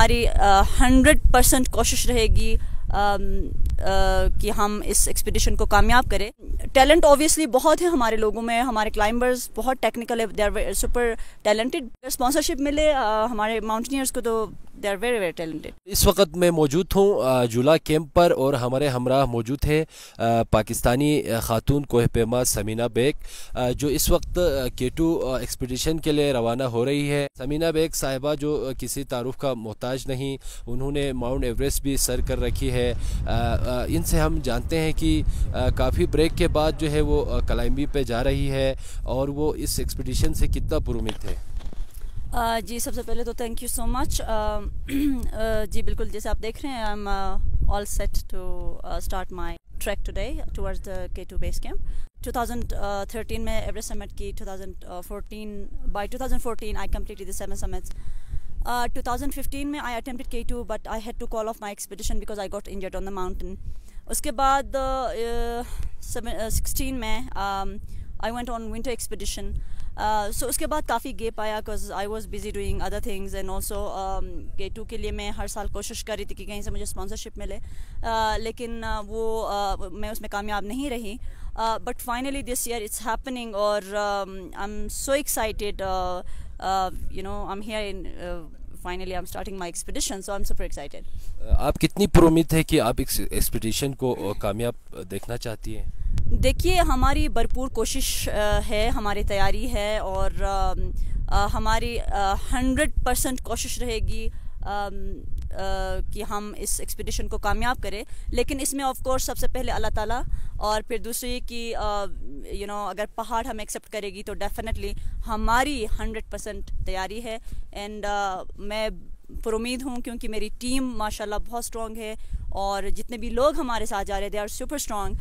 हमारी hundred percent कोशिश रहेगी कि हम इस एक्सपीडिशन को कामयाब करें। टैलेंट ऑब्वियसली बहुत है हमारे लोगों में, हमारे क्लाइंबर्स बहुत टेक्निकल है they are super talented sponsorship मिले हमारे माउंटेनियर्स को तो they are very very talented इस वक्त मैं मौजूद हूँ जुला कैंप पर और हमारे हमरा मौजूद थे पाकिस्तानी खातून कोह पेमा समीना बेग जो इस वक्त केटू एक्सपीडिशन के लिए रवाना हो रही है। समीना बेग साहिबा जो किसी तारुफ का मोहताज नहीं, उन्होंने माउंट एवरेस्ट भी सर कर रखी है इनसे हम जानते हैं कि काफ़ी ब्रेक के बाद जो है वो क्लाइंबी पे जा रही है और वो इस एक्सपीडिशन से कितना पुरुमित है? जी, सबसे पहले तो थैंक यू सो मच जी, बिल्कुल, जैसे आप देख रहे हैं I am all set to start my track today towards the K two base camp 2013 में एवरेस्ट समिट की 2014 by 2014 I completed the seven summits Uh, 2015 में I attempt K two but I had to call off my expedition because I got injured on the mountain उसके बाद sixteen uh, में I went on winter expedition so उसके बाद काफ़ी gap आया because I was busy doing other things and also K two के लिए मैं हर साल कोशिश कर रही थी कि कहीं से मुझे स्पॉन्सरशिप मिले। Uh, लेकिन uh, वो uh, मैं उसमें कामयाब नहीं रही। But finally this year it's happening और I am so excited you am I'm here in uh, finally I'm starting my expedition so I'm super excited. आप कितनी प्रोमित है कि आप इस एक्सपीडिशन को कामयाब देखना चाहती हैं? देखिए हमारी भरपूर कोशिश है हमारी तैयारी है और हमारी हंड्रेड परसेंट कोशिश रहेगी कि हम इस एक्सपीडिशन को कामयाब करें। लेकिन इसमें ऑफ़ कोर्स सबसे पहले अल्लाह ताला और फिर दूसरी कि यू नो अगर पहाड़ हमें एक्सेप्ट करेगी तो डेफिनेटली हमारी हंड्रेड परसेंट तैयारी है। एंड मैं पुरुद हूँ क्योंकि मेरी टीम माशाल्लाह बहुत स्ट्रॉन्ग है। और जितने भी लोग हमारे साथ जा रहे थे आर सुपर स्ट्रॉन्ग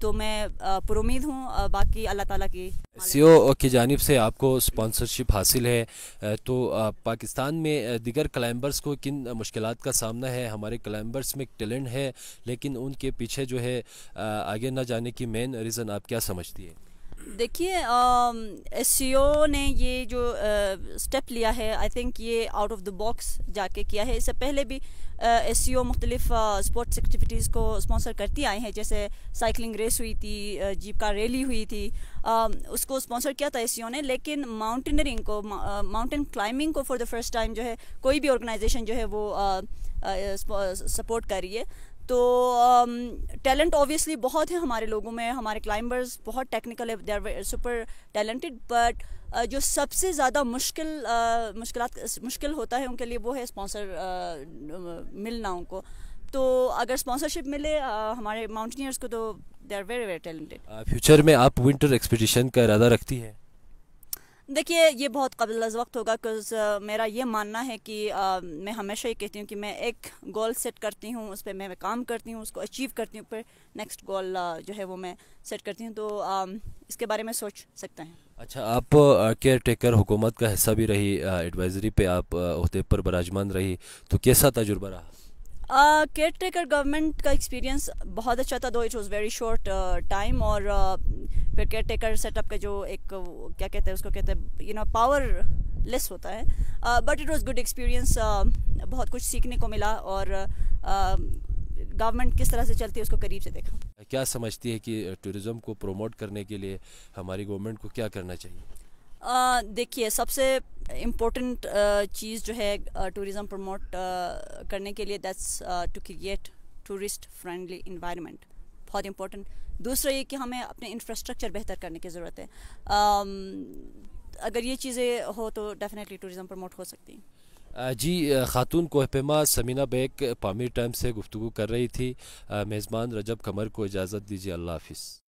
तो मैं पर उम्मीद हूँ बाकी अल्लाह ताला की सीओ की जानब से आपको स्पॉन्सरशिप हासिल है। तो पाकिस्तान में दिगर क्लाइंबर्स को किन मुश्किल का सामना है? हमारे क्लाइंबर्स में टैलेंट है, लेकिन उनके पीछे जो है आगे ना जाने की मेन रीज़न आप क्या समझती है? देखिए एस ने ये जो स्टेप लिया है आई थिंक ये आउट ऑफ़ द बॉक्स जाके किया है। इससे पहले भी एस सी ओ मुख्तलिफ़ स्पोर्ट्स एक्टिविटीज़ को स्पॉन्सर करती आई हैं। जैसे साइकिलिंग रेस हुई थी जीप का रैली हुई थी आ, उसको स्पॉन्सर किया था एस ने। लेकिन माउंटेनरिंग को माउंटेन क्लाइंबिंग को फॉर द फ़र्स्ट टाइम जो है कोई भी ऑर्गेनाइजेशन जो है वो सपोर्ट कर रही है। तो टैलेंट um, ऑब्वियसली बहुत है हमारे लोगों में हमारे क्लाइंबर्स बहुत टेक्निकल है they are super talented but जो सबसे ज़्यादा मुश्किल uh, मुश्किल मुश्किल होता है उनके लिए वो है स्पॉन्सर uh, मिलना उनको। तो अगर स्पॉन्सरशिप मिले uh, हमारे माउंटेनियर्स को तो they are very very talented future में आप विंटर एक्सपीडिशन का इरादा रखती हैं? देखिए ये बहुत कबल वक्त होगा बिकॉज़ मेरा ये मानना है कि uh, मैं हमेशा ये कहती हूँ कि मैं एक गोल सेट करती हूँ उस पर मैं काम करती हूँ उसको अचीव करती हूँ फिर नेक्स्ट गोल जो है वो मैं सेट करती हूँ। तो uh, इसके बारे में सोच सकते हैं। अच्छा आप केयर टेकर हुकूमत का हिस्सा भी रही एडवाइजरी पे आप अहदे पर बराजमान रही तो कैसा तजुर्बा रहा? केयर टेकर गवर्नमेंट का एक्सपीरियंस बहुत अच्छा था though it was very short time और uh, फिर केयर टेकर सेटअप का जो एक क्या कहते हैं उसको कहते हैं यू नो पावर लेस होता है। But it was good experience बहुत कुछ सीखने को मिला और गवर्नमेंट uh, किस तरह से चलती है उसको करीब से देखा। क्या समझती है कि टूरिज़्म को प्रमोट करने के लिए हमारी गवर्नमेंट को क्या करना चाहिए? देखिए सबसे इम्पोर्टेंट चीज़ जो है टूरिज़्म प्रमोट करने के लिए that's to create tourist friendly environment बहुत इंपॉर्टेंट दूसरा ये कि हमें अपने इंफ्रास्ट्रक्चर बेहतर करने की ज़रूरत है। अगर ये चीज़ें हो तो डेफिनेटली टूरिज़्म प्रमोट हो सकती है। जी ख़ातून कोहपेमा समीना बेग, पामिर टाइम से गुफ्तु कर रही थी। मेज़बान रजब कमर को इजाज़त दीजिए, अल्लाह हाफिज़।